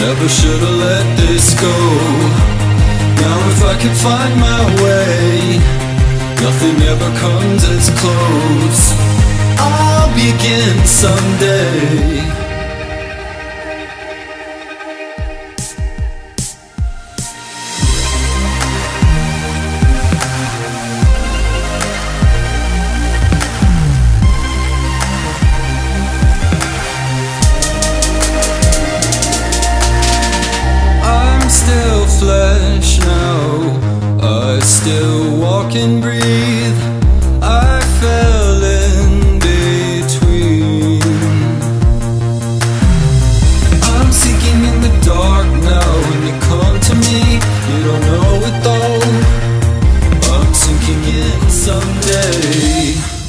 Never should've let this go. Now if I can find my way Nothing ever comes as close. I'll begin someday. flesh now. I still walk and breathe. I fell in between. I'm seeking in the dark now When you come to me. You don't know it though. I'm sinking in someday.